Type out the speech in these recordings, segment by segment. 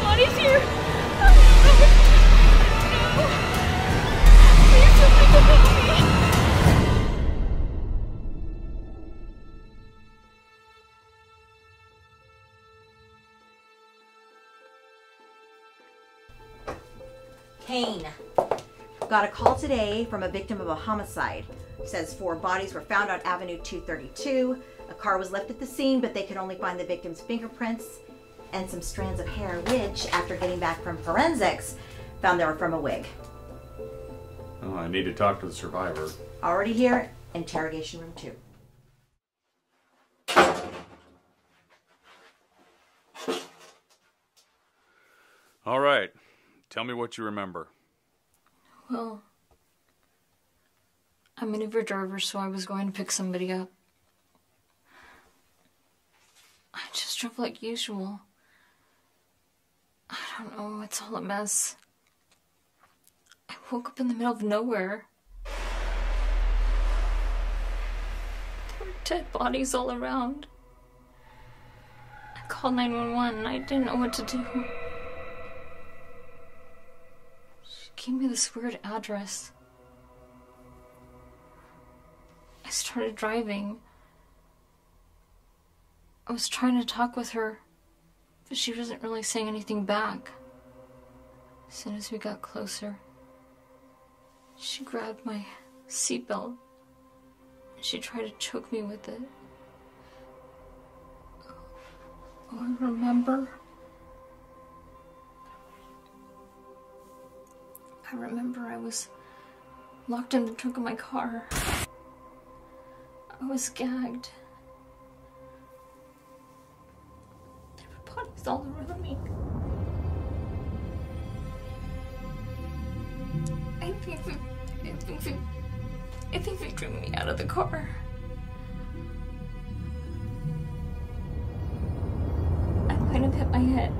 bodies here. Please. Kane. Got a call today from a victim of a homicide. Says four bodies were found on Avenue 232. A car was left at the scene, but they could only find the victim's fingerprints and some strands of hair, which, after getting back from forensics, found they were from a wig. Oh, I need to talk to the survivor. Already here, interrogation room two. All right. Tell me what you remember. Well, I'm an Uber driver, so I was going to pick somebody up. I just drove like usual. I don't know, it's all a mess. I woke up in the middle of nowhere. There were dead bodies all around. I called 911 and I didn't know what to do. She gave me this weird address. I started driving. I was trying to talk with her, but she wasn't really saying anything back. As soon as we got closer, she grabbed my seatbelt and she tried to choke me with it. Oh, I remember. I remember I was locked in the trunk of my car. I was gagged. Bodies all around me. I think they, I think they, I think they threw me out of the car. I might have hit my head.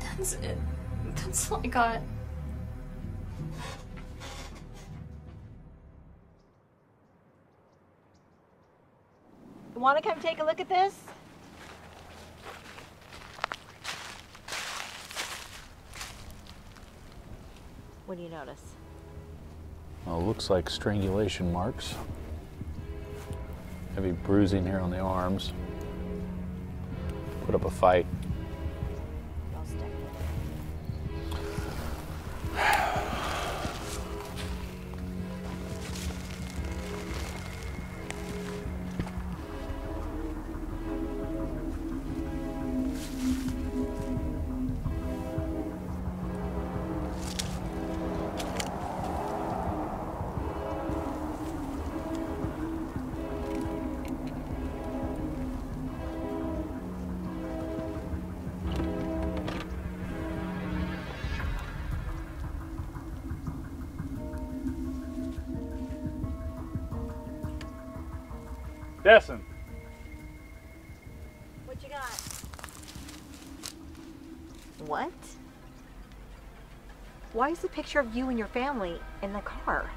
That's it. That's all I got. Want to come take a look at this? What do you notice? Well, looks like strangulation marks. Heavy bruising here on the arms. Put up a fight. Destin. What you got? What? Why is the picture of you and your family in the car?